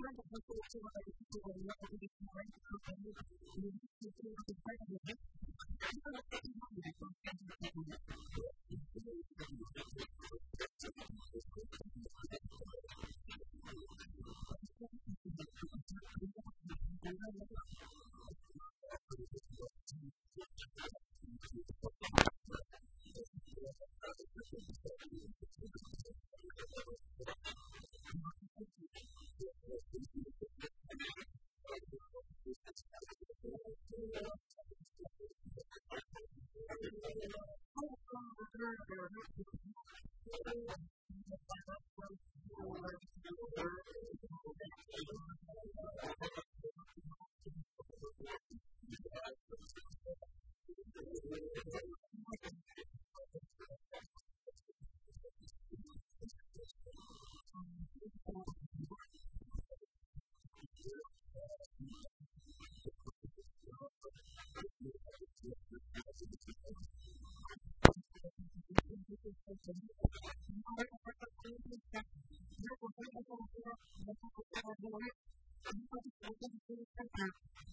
なんか本当に私は私は今ここで考えてくださいね。自分の考えてくださいね。Thank you. Thank you. Thank you.